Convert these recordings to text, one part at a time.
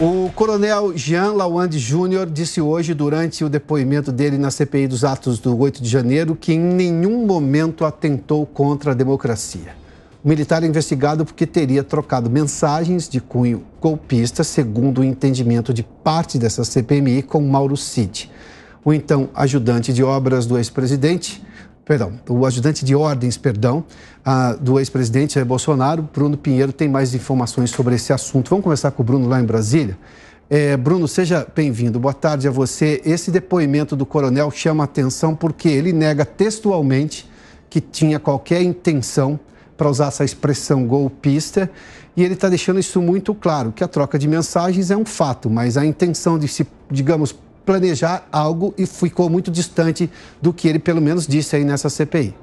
O coronel Jean Lawande Júnior disse hoje, durante o depoimento dele na CPI dos atos do 8 de janeiro, que em nenhum momento atentou contra a democracia. O militar é investigado porque teria trocado mensagens de cunho golpista, segundo o entendimento de parte dessa CPMI com Mauro Cid. O então ajudante de obras do ex-presidente perdão, o ajudante de ordens, perdão, do ex-presidente Bolsonaro, Bruno Pinheiro, tem mais informações sobre esse assunto. Vamos começar com o Bruno lá em Brasília. É, Bruno, seja bem-vindo. Boa tarde a você. Esse depoimento do coronel chama atenção porque ele nega textualmente que tinha qualquer intenção para usar essa expressão golpista e ele está deixando isso muito claro, que a troca de mensagens é um fato, mas a intenção de se, digamos, planejar algo e ficou muito distante do que ele, pelo menos, disse aí nessa CPI.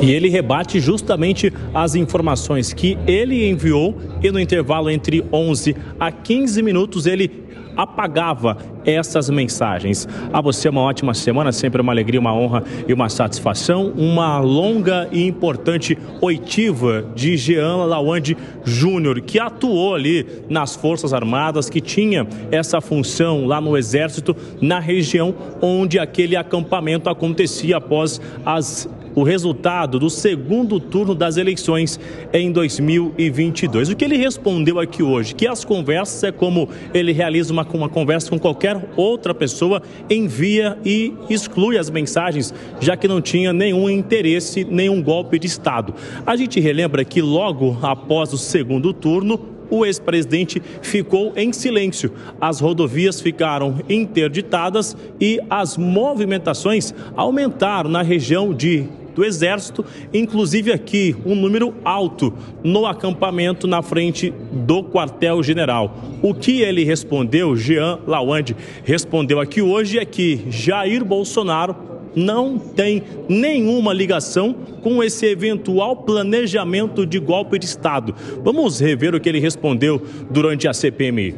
E ele rebate justamente as informações que ele enviou e no intervalo entre 11 a 15 minutos ele apagava essas mensagens. A você uma ótima semana, sempre uma alegria, uma honra e uma satisfação. Uma longa e importante oitiva de Jean Lawande Júnior, que atuou ali nas Forças Armadas, que tinha essa função lá no Exército, na região onde aquele acampamento acontecia após as o resultado do segundo turno das eleições em 2022. O que ele respondeu aqui hoje, que as conversas é como ele realiza uma, uma conversa com qualquer outra pessoa, envia e exclui as mensagens, já que não tinha nenhum interesse, nenhum golpe de Estado. A gente relembra que logo após o segundo turno, o ex-presidente ficou em silêncio. As rodovias ficaram interditadas e as movimentações aumentaram na região de do Exército, inclusive aqui um número alto no acampamento na frente do quartel-general. O que ele respondeu, Jean Lawande respondeu aqui hoje é que Jair Bolsonaro não tem nenhuma ligação com esse eventual planejamento de golpe de Estado. Vamos rever o que ele respondeu durante a CPMI.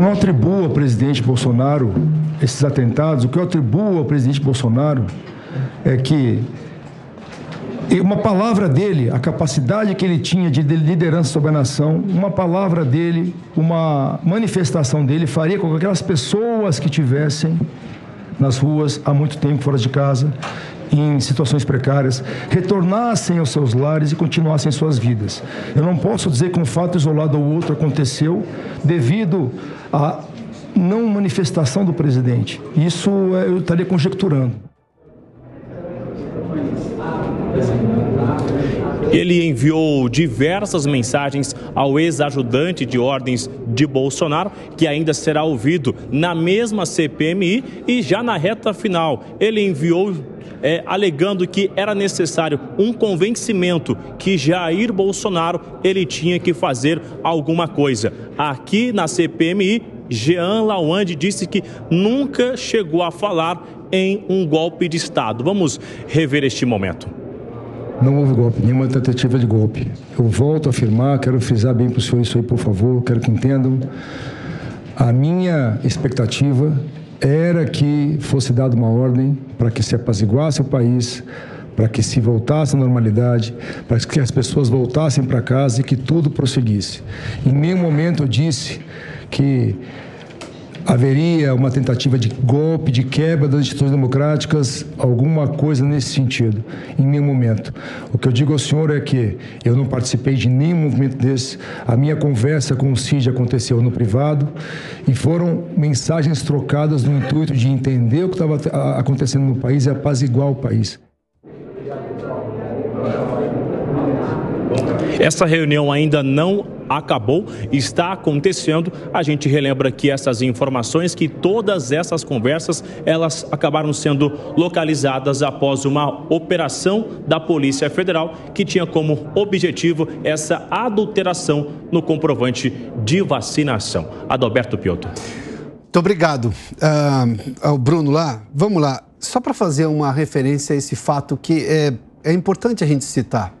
Não atribuo ao presidente Bolsonaro esses atentados. O que eu atribuo ao presidente Bolsonaro é que uma palavra dele, a capacidade que ele tinha de liderança sobre a nação, uma palavra dele, uma manifestação dele faria com que aquelas pessoas que tivessem nas ruas há muito tempo fora de casa, em situações precárias, retornassem aos seus lares e continuassem suas vidas. Eu não posso dizer que um fato isolado ou outro aconteceu devido à não manifestação do presidente. Isso eu estaria conjecturando. Ele enviou diversas mensagens ao ex-ajudante de ordens de Bolsonaro, que ainda será ouvido na mesma CPMI, e já na reta final ele enviou é, alegando que era necessário um convencimento que Jair Bolsonaro ele tinha que fazer alguma coisa. Aqui na CPMI, Jean Lawande disse que nunca chegou a falar em um golpe de Estado. Vamos rever este momento. Não houve golpe, nenhuma tentativa de golpe. Eu volto a afirmar, quero frisar bem para o senhor isso aí, por favor, quero que entendam. A minha expectativa era que fosse dada uma ordem para que se apaziguasse o país, para que se voltasse à normalidade, para que as pessoas voltassem para casa e que tudo prosseguisse. Em nenhum momento eu disse que haveria uma tentativa de golpe, de quebra das instituições democráticas, alguma coisa nesse sentido, em nenhum momento. O que eu digo ao senhor é que eu não participei de nenhum movimento desse. A minha conversa com o CID aconteceu no privado e foram mensagens trocadas no intuito de entender o que estava acontecendo no país e apaziguar o país. Essa reunião ainda não acabou, está acontecendo. A gente relembra que essas informações, que todas essas conversas, elas acabaram sendo localizadas após uma operação da Polícia Federal que tinha como objetivo essa adulteração no comprovante de vacinação. Adalberto Piotr. Muito obrigado uh, ao Bruno lá. Vamos lá, só para fazer uma referência a esse fato que é, é importante a gente citar.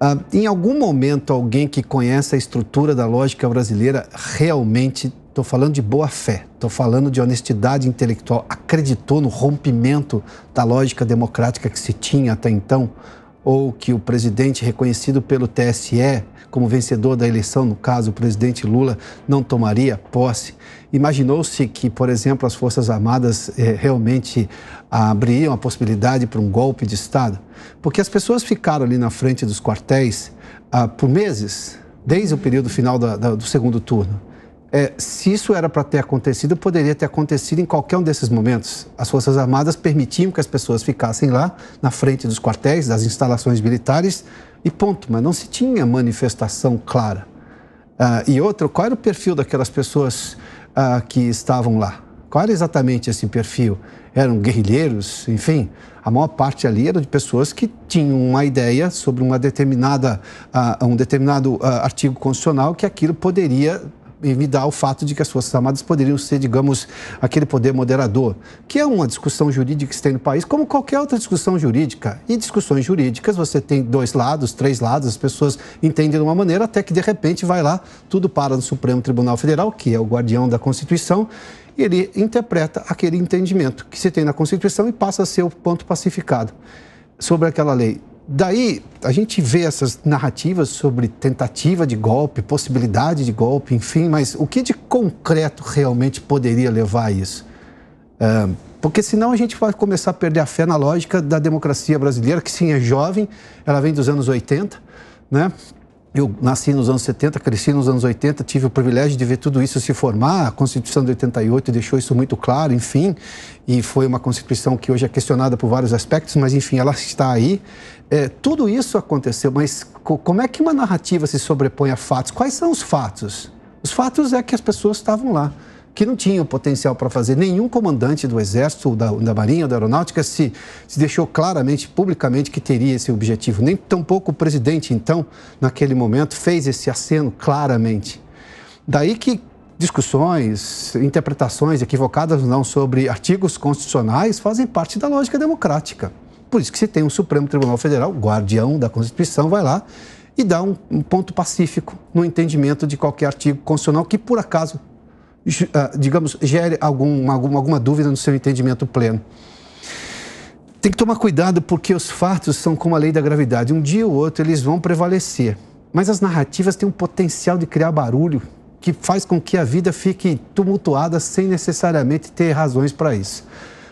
Uh, em algum momento, alguém que conhece a estrutura da lógica brasileira realmente, estou falando de boa fé, estou falando de honestidade intelectual, acreditou no rompimento da lógica democrática que se tinha até então? ou que o presidente reconhecido pelo TSE como vencedor da eleição, no caso o presidente Lula, não tomaria posse. Imaginou-se que, por exemplo, as Forças Armadas eh, realmente abririam a possibilidade para um golpe de Estado? Porque as pessoas ficaram ali na frente dos quartéis ah, por meses, desde o período final da, da, do segundo turno. É, se isso era para ter acontecido, poderia ter acontecido em qualquer um desses momentos. As Forças Armadas permitiam que as pessoas ficassem lá, na frente dos quartéis, das instalações militares, e ponto. Mas não se tinha manifestação clara. Ah, e outro, qual era o perfil daquelas pessoas ah, que estavam lá? Qual era exatamente esse perfil? Eram guerrilheiros? Enfim, a maior parte ali era de pessoas que tinham uma ideia sobre uma determinada, uh, um determinado uh, artigo constitucional que aquilo poderia dá o fato de que as Forças Armadas poderiam ser, digamos, aquele poder moderador, que é uma discussão jurídica que se tem no país, como qualquer outra discussão jurídica. E discussões jurídicas, você tem dois lados, três lados, as pessoas entendem de uma maneira, até que de repente vai lá, tudo para no Supremo Tribunal Federal, que é o guardião da Constituição, ele interpreta aquele entendimento que se tem na Constituição e passa a ser o ponto pacificado sobre aquela lei. Daí a gente vê essas narrativas sobre tentativa de golpe, possibilidade de golpe, enfim, mas o que de concreto realmente poderia levar a isso? É, porque senão a gente vai começar a perder a fé na lógica da democracia brasileira, que sim é jovem, ela vem dos anos 80, né? Eu nasci nos anos 70, cresci nos anos 80, tive o privilégio de ver tudo isso se formar. A Constituição de 88 deixou isso muito claro, enfim, e foi uma Constituição que hoje é questionada por vários aspectos, mas enfim, ela está aí. É, tudo isso aconteceu, mas como é que uma narrativa se sobrepõe a fatos? Quais são os fatos? Os fatos é que as pessoas estavam lá que não tinham potencial para fazer. Nenhum comandante do Exército, da, da Marinha, da Aeronáutica se, se deixou claramente, publicamente, que teria esse objetivo. Nem tampouco o presidente, então, naquele momento, fez esse aceno claramente. Daí que discussões, interpretações equivocadas não sobre artigos constitucionais fazem parte da lógica democrática. Por isso que se tem um Supremo Tribunal Federal, guardião da Constituição, vai lá e dá um, um ponto pacífico no entendimento de qualquer artigo constitucional que, por acaso, digamos, gere algum, alguma, alguma dúvida no seu entendimento pleno. Tem que tomar cuidado porque os fatos são como a lei da gravidade. Um dia ou outro eles vão prevalecer. Mas as narrativas têm um potencial de criar barulho que faz com que a vida fique tumultuada sem necessariamente ter razões para isso.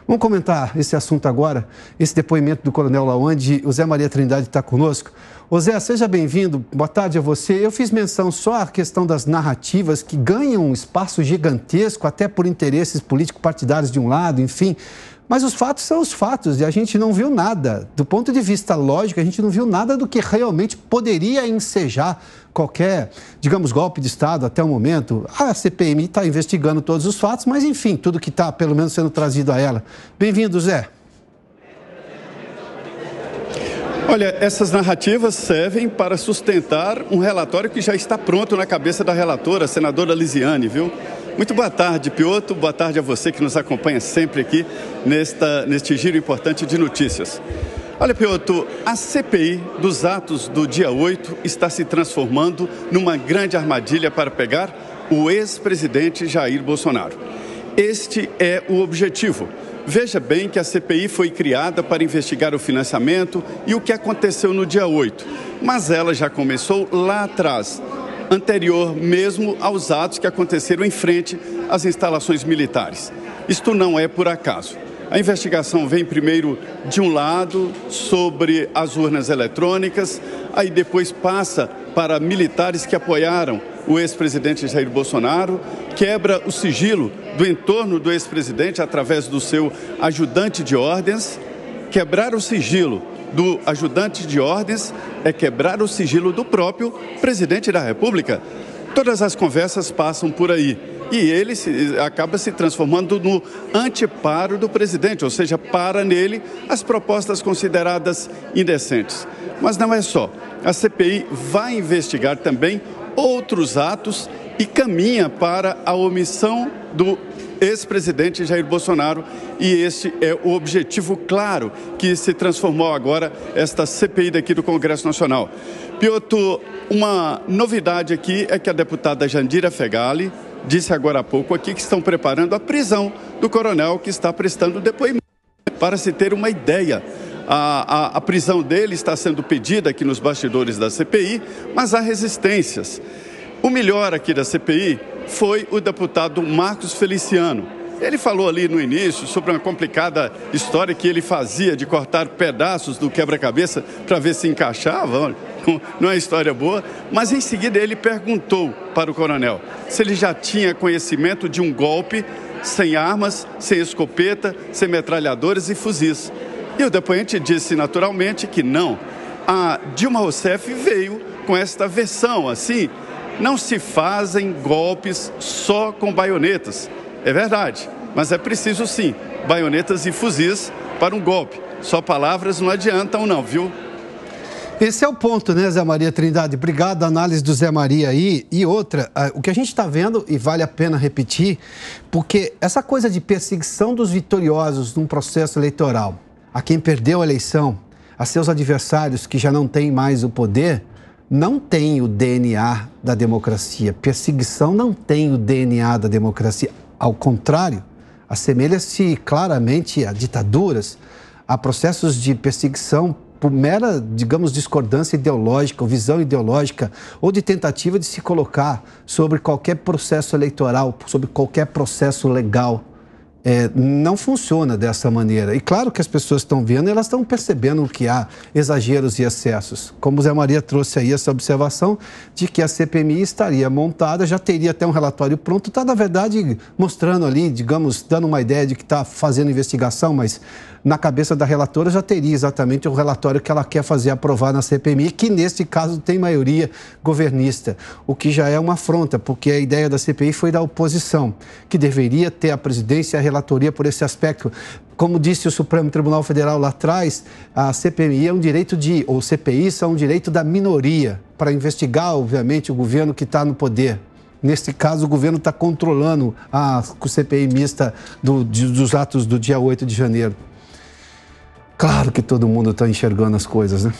Vamos comentar esse assunto agora, esse depoimento do Coronel Lawande. O Zé Maria Trindade está conosco. Ô Zé, seja bem-vindo. Boa tarde a você. Eu fiz menção só à questão das narrativas que ganham um espaço gigantesco, até por interesses político-partidários de um lado, enfim. Mas os fatos são os fatos e a gente não viu nada. Do ponto de vista lógico, a gente não viu nada do que realmente poderia ensejar qualquer, digamos, golpe de Estado até o momento. A CPMI está investigando todos os fatos, mas enfim, tudo que está, pelo menos, sendo trazido a ela. Bem-vindo, Zé. Olha, essas narrativas servem para sustentar um relatório que já está pronto na cabeça da relatora, a senadora Lisiane, viu? Muito boa tarde, Pioto. Boa tarde a você que nos acompanha sempre aqui nesta, neste giro importante de notícias. Olha, Pioto, a CPI dos atos do dia 8 está se transformando numa grande armadilha para pegar o ex-presidente Jair Bolsonaro. Este é o objetivo. Veja bem que a CPI foi criada para investigar o financiamento e o que aconteceu no dia 8, mas ela já começou lá atrás, anterior mesmo aos atos que aconteceram em frente às instalações militares. Isto não é por acaso. A investigação vem primeiro de um lado sobre as urnas eletrônicas, aí depois passa para militares que apoiaram o ex-presidente Jair Bolsonaro, quebra o sigilo do entorno do ex-presidente através do seu ajudante de ordens. Quebrar o sigilo do ajudante de ordens é quebrar o sigilo do próprio presidente da República. Todas as conversas passam por aí. E ele se, acaba se transformando no anteparo do presidente, ou seja, para nele as propostas consideradas indecentes. Mas não é só. A CPI vai investigar também outros atos e caminha para a omissão do ex-presidente Jair Bolsonaro e este é o objetivo claro que se transformou agora esta CPI daqui do Congresso Nacional. Piotr, uma novidade aqui é que a deputada Jandira Fegali disse agora há pouco aqui que estão preparando a prisão do coronel que está prestando depoimento. Para se ter uma ideia, A, a, a prisão dele está sendo pedida aqui nos bastidores da CPI, mas há resistências. O melhor aqui da CPI foi o deputado Marcos Feliciano. Ele falou ali no início sobre uma complicada história que ele fazia de cortar pedaços do quebra-cabeça para ver se encaixava. Não é história boa, mas em seguida ele perguntou para o coronel se ele já tinha conhecimento de um golpe sem armas, sem escopeta, sem metralhadores e fuzis. E o depoente disse naturalmente que não. A Dilma Rousseff veio com esta versão assim: não se fazem golpes só com baionetas. É verdade, mas é preciso sim baionetas e fuzis para um golpe. Só palavras não adiantam, não, viu? Esse é o ponto, né, Zé Maria Trindade? Obrigado, a análise do Zé Maria aí. E outra, o que a gente está vendo, e vale a pena repetir, porque essa coisa de perseguição dos vitoriosos num processo eleitoral, a quem perdeu a eleição, a seus adversários que já não têm mais o poder, não tem o DNA da democracia. Perseguição não tem o DNA da democracia. Ao contrário, assemelha-se claramente a ditaduras, a processos de perseguição por mera, digamos, discordância ideológica, ou visão ideológica, ou de tentativa de se colocar sobre qualquer processo eleitoral, sobre qualquer processo legal é, não funciona dessa maneira. E claro que as pessoas estão vendo, elas estão percebendo que há exageros e excessos. Como Zé Maria trouxe aí essa observação de que a CPMI estaria montada, já teria até um relatório pronto, está, na verdade, mostrando ali, digamos, dando uma ideia de que está fazendo investigação, mas na cabeça da relatora já teria exatamente o relatório que ela quer fazer aprovar na CPMI, que neste caso tem maioria governista, o que já é uma afronta, porque a ideia da CPI foi da oposição, que deveria ter a presidência e a relatoria por esse aspecto. Como disse o Supremo Tribunal Federal lá atrás, a CPMI é um direito de, ou CPI são um direito da minoria para investigar, obviamente, o governo que está no poder. Neste caso, o governo está controlando a CPI mista do, dos atos do dia 8 de janeiro. Claro que todo mundo está enxergando as coisas, né?